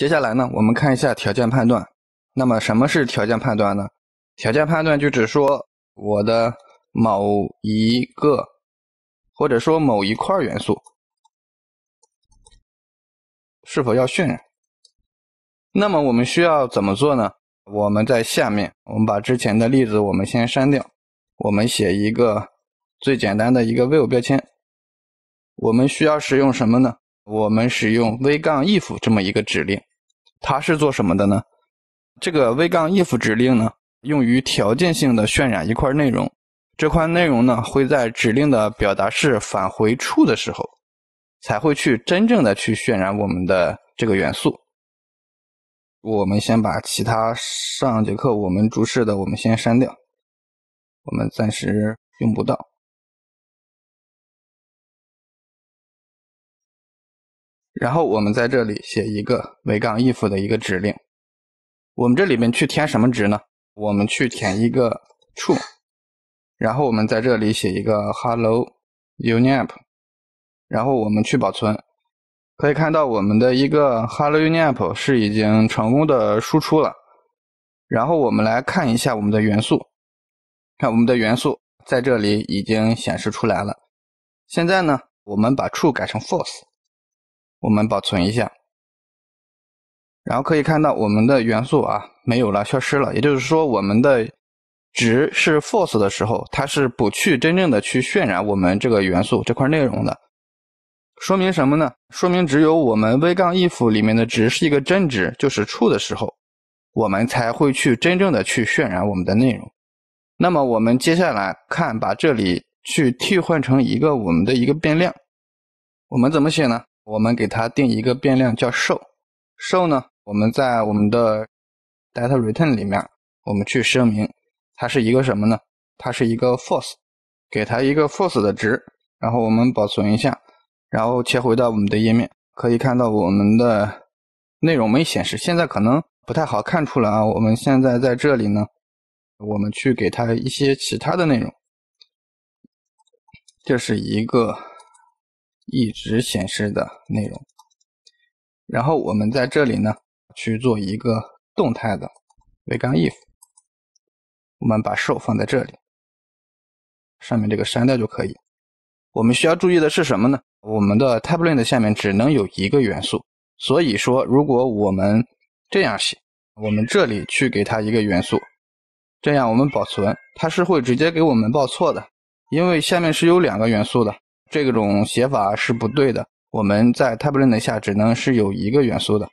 接下来呢，我们看一下条件判断。那么什么是条件判断呢？条件判断就指说我的某一个或者说某一块元素是否要渲染。那么我们需要怎么做呢？我们在下面，我们把之前的例子我们先删掉，我们写一个最简单的一个 view 标签。我们需要使用什么呢？我们使用 v 杠 if 这么一个指令，它是做什么的呢？这个 v 杠 if 指令呢，用于条件性的渲染一块内容。这块内容呢，会在指令的表达式返回 true 的时候，才会去真正的去渲染我们的这个元素。我们先把其他上节课我们注释的我们先删掉，我们暂时用不到。然后我们在这里写一个 v 杠 if 的一个指令，我们这里面去填什么值呢？我们去填一个 true，然后我们在这里写一个 hello uniapp，然后我们去保存，可以看到我们的一个 hello uniapp 是已经成功的输出了。然后我们来看一下我们的元素，看我们的元素在这里已经显示出来了。现在呢，我们把 true 改成 false。我们保存一下，然后可以看到我们的元素啊没有了，消失了。也就是说，我们的值是 false 的时候，它是不去真正的去渲染我们这个元素这块内容的。说明什么呢？说明只有我们 v 杠 if 里面的值是一个真值，就是 true 的时候，我们才会去真正的去渲染我们的内容。那么我们接下来看，把这里去替换成一个我们的一个变量，我们怎么写呢？我们给它定一个变量叫 show，show 呢，我们在我们的 data return 里面，我们去声明它是一个什么呢？它是一个 false，给它一个 false 的值，然后我们保存一下，然后切回到我们的页面，可以看到我们的内容没显示，现在可能不太好看出来啊。我们现在在这里呢，我们去给它一些其他的内容，这是一个。一直显示的内容，然后我们在这里呢去做一个动态的 v 杠 if，我们把 show 放在这里，上面这个删掉就可以。我们需要注意的是什么呢？我们的 t a b l e 下面只能有一个元素，所以说如果我们这样写，我们这里去给它一个元素，这样我们保存，它是会直接给我们报错的，因为下面是有两个元素的。这种写法是不对的。我们在 t a b l e 下只能是有一个元素的，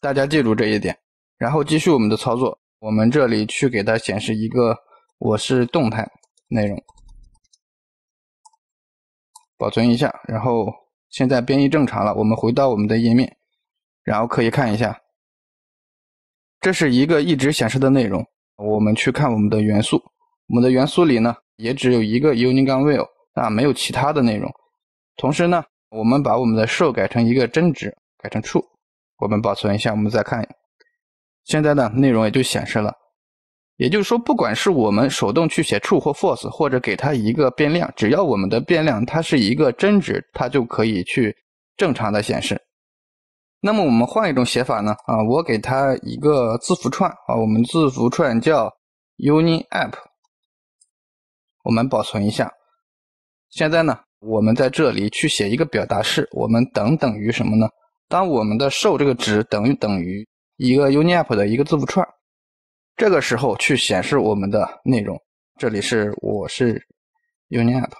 大家记住这一点。然后继续我们的操作，我们这里去给它显示一个我是动态内容，保存一下。然后现在编译正常了，我们回到我们的页面，然后可以看一下，这是一个一直显示的内容。我们去看我们的元素，我们的元素里呢也只有一个 UniGANWILL。啊，没有其他的内容。同时呢，我们把我们的 show 改成一个真值，改成 true。我们保存一下，我们再看。现在呢，内容也就显示了。也就是说，不管是我们手动去写 true 或 false，或者给它一个变量，只要我们的变量它是一个真值，它就可以去正常的显示。那么我们换一种写法呢？啊，我给它一个字符串啊，我们字符串叫 uniapp。我们保存一下。现在呢，我们在这里去写一个表达式，我们等等于什么呢？当我们的 show 这个值等于等于一个 uniapp 的一个字符串，这个时候去显示我们的内容。这里是我是 uniapp，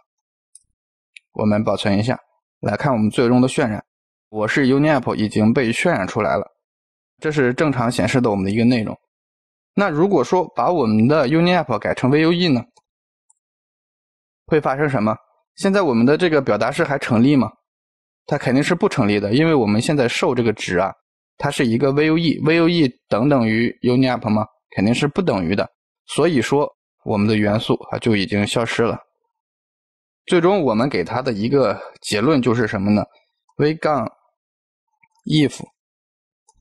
我们保存一下，来看我们最终的渲染。我是 uniapp 已经被渲染出来了，这是正常显示的我们的一个内容。那如果说把我们的 uniapp 改成 vue 呢，会发生什么？现在我们的这个表达式还成立吗？它肯定是不成立的，因为我们现在受这个值啊，它是一个 vue，vue 等等于 uniapp 吗？肯定是不等于的。所以说我们的元素啊就已经消失了。最终我们给它的一个结论就是什么呢？v 杠 if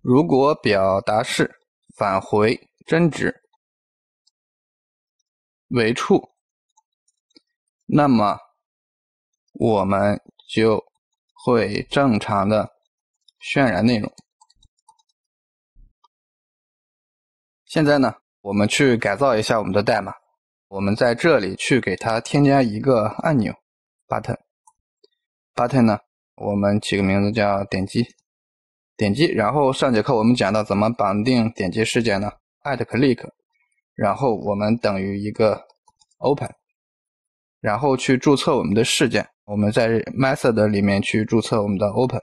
如果表达式返回真值为 true，那么我们就会正常的渲染内容。现在呢，我们去改造一下我们的代码。我们在这里去给它添加一个按钮 button。button 呢，我们起个名字叫点击。点击，然后上节课我们讲到怎么绑定点击事件呢？add click，然后我们等于一个 open，然后去注册我们的事件。我们在 method 里面去注册我们的 open，open，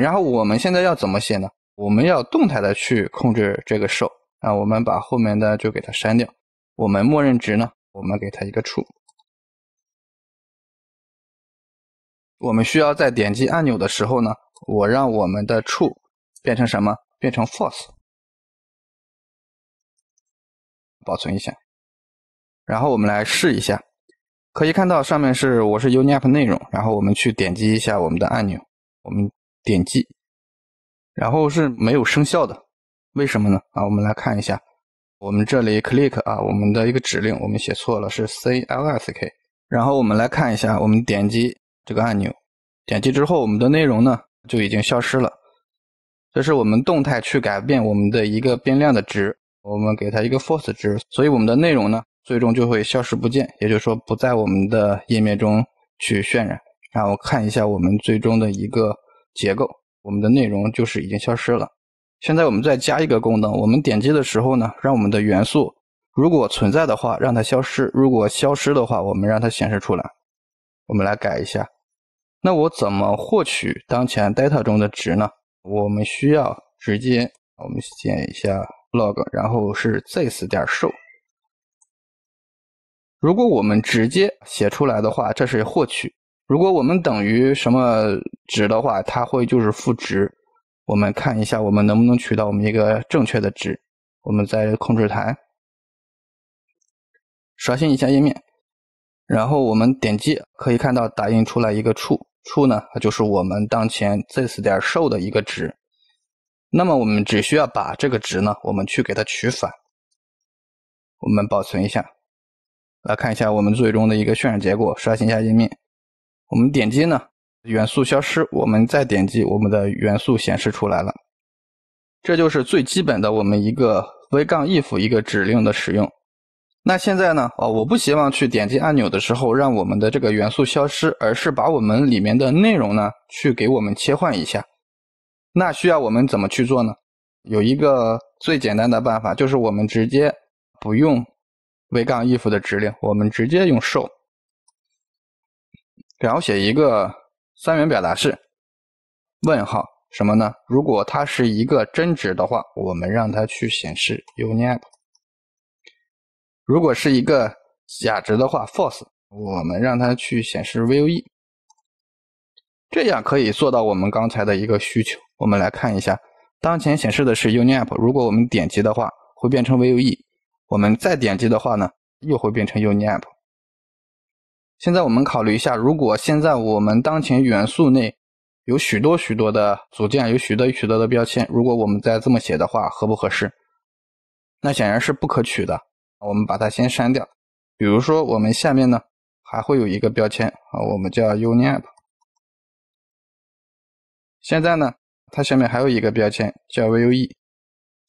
然后我们现在要怎么写呢？我们要动态的去控制这个 show 啊，我们把后面的就给它删掉。我们默认值呢，我们给它一个 true。我们需要在点击按钮的时候呢，我让我们的 true 变成什么？变成 false。保存一下，然后我们来试一下，可以看到上面是我是 UniApp 内容，然后我们去点击一下我们的按钮，我们点击。然后是没有生效的，为什么呢？啊，我们来看一下，我们这里 click 啊，我们的一个指令我们写错了，是 clsk。然后我们来看一下，我们点击这个按钮，点击之后，我们的内容呢就已经消失了。这是我们动态去改变我们的一个变量的值，我们给它一个 force 值，所以我们的内容呢最终就会消失不见，也就是说不在我们的页面中去渲染。然后看一下我们最终的一个结构。我们的内容就是已经消失了。现在我们再加一个功能，我们点击的时候呢，让我们的元素如果存在的话让它消失，如果消失的话我们让它显示出来。我们来改一下。那我怎么获取当前 data 中的值呢？我们需要直接我们写一下 log，然后是 this 点 show。如果我们直接写出来的话，这是获取。如果我们等于什么值的话，它会就是负值。我们看一下，我们能不能取到我们一个正确的值。我们在控制台刷新一下页面，然后我们点击，可以看到打印出来一个处处呢，它就是我们当前 this 点 show 的一个值。那么我们只需要把这个值呢，我们去给它取反。我们保存一下，来看一下我们最终的一个渲染结果。刷新一下页面。我们点击呢，元素消失，我们再点击，我们的元素显示出来了。这就是最基本的我们一个 v 杠 if 一个指令的使用。那现在呢，哦，我不希望去点击按钮的时候让我们的这个元素消失，而是把我们里面的内容呢去给我们切换一下。那需要我们怎么去做呢？有一个最简单的办法，就是我们直接不用 v 杠 if 的指令，我们直接用 show。然后写一个三元表达式，问号什么呢？如果它是一个真值的话，我们让它去显示 UniApp；如果是一个假值的话，false，我们让它去显示 Vue。这样可以做到我们刚才的一个需求。我们来看一下，当前显示的是 UniApp，如果我们点击的话，会变成 Vue；我们再点击的话呢，又会变成 UniApp。现在我们考虑一下，如果现在我们当前元素内有许多许多的组件，有许多许多的标签，如果我们再这么写的话，合不合适？那显然是不可取的。我们把它先删掉。比如说，我们下面呢还会有一个标签啊，我们叫 UniApp。现在呢，它下面还有一个标签叫 Vue。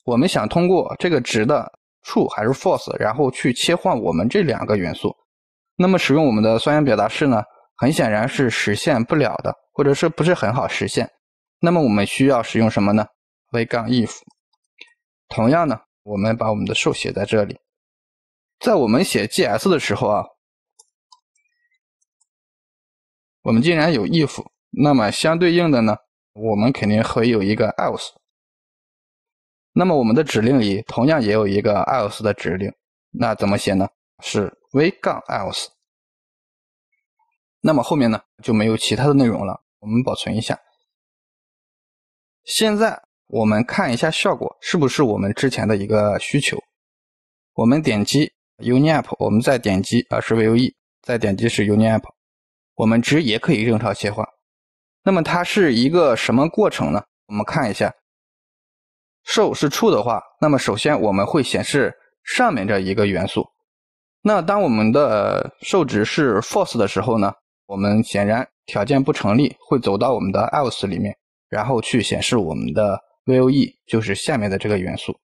我们想通过这个值的 True 还是 False，然后去切换我们这两个元素。那么使用我们的双元表达式呢，很显然是实现不了的，或者是不是很好实现。那么我们需要使用什么呢？v 杠 if。同样呢，我们把我们的 show 写在这里。在我们写 GS 的时候啊，我们既然有 if，那么相对应的呢，我们肯定会有一个 else。那么我们的指令里同样也有一个 else 的指令，那怎么写呢？是 v 杠 else，那么后面呢就没有其他的内容了。我们保存一下。现在我们看一下效果是不是我们之前的一个需求。我们点击 UniApp，我们再点击啊是 Vue，再点击是 UniApp，我们值也可以正常切换。那么它是一个什么过程呢？我们看一下受是 true 的话，那么首先我们会显示上面这一个元素。那当我们的受值是 false 的时候呢，我们显然条件不成立，会走到我们的 else 里面，然后去显示我们的 Vue，就是下面的这个元素。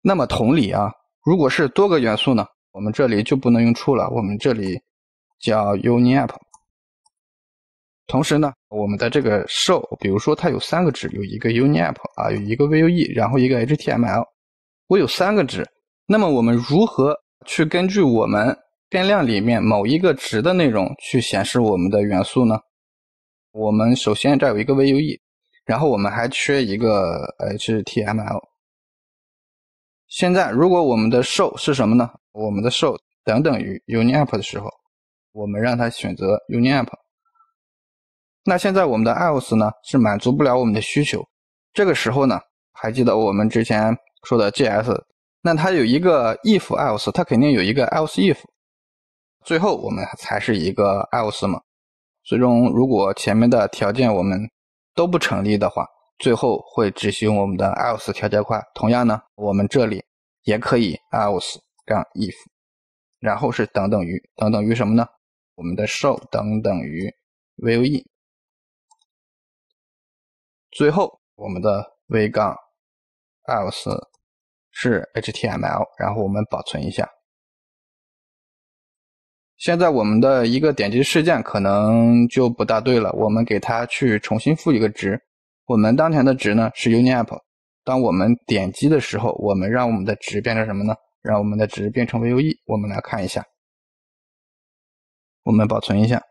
那么同理啊，如果是多个元素呢，我们这里就不能用 true 了，我们这里叫 uniapp。同时呢，我们的这个 show，比如说它有三个值，有一个 uniapp 啊，有一个 vue，然后一个 html，我有三个值，那么我们如何去根据我们变量里面某一个值的内容去显示我们的元素呢？我们首先这有一个 vue，然后我们还缺一个 html。现在如果我们的 show 是什么呢？我们的 show 等等于 uniapp 的时候，我们让它选择 uniapp。那现在我们的 else 呢是满足不了我们的需求，这个时候呢，还记得我们之前说的 JS，那它有一个 if else，它肯定有一个 else if，最后我们才是一个 else 嘛。最终如果前面的条件我们都不成立的话，最后会执行我们的 else 条件块。同样呢，我们这里也可以 else 杠 if，然后是等等于等等于什么呢？我们的 show 等等于 vue。最后，我们的 v 杠 else 是 HTML，然后我们保存一下。现在我们的一个点击事件可能就不大对了，我们给它去重新赋一个值。我们当前的值呢是 uniapp，当我们点击的时候，我们让我们的值变成什么呢？让我们的值变成 vue。我们来看一下，我们保存一下。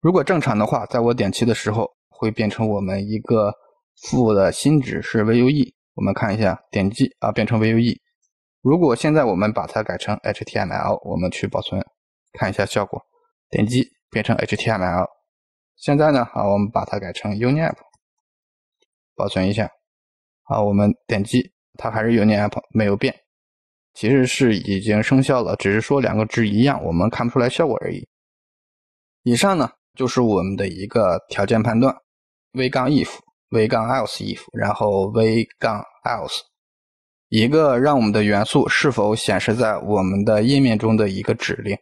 如果正常的话，在我点击的时候。会变成我们一个负的新值是 vue，我们看一下点击啊变成 vue。如果现在我们把它改成 html，我们去保存看一下效果，点击变成 html。现在呢啊我们把它改成 uniapp，保存一下，好我们点击它还是 uniapp 没有变，其实是已经生效了，只是说两个值一样，我们看不出来效果而已。以上呢就是我们的一个条件判断。V 杠 if，v 杠 else if，然后 v 杠 else，一个让我们的元素是否显示在我们的页面中的一个指令。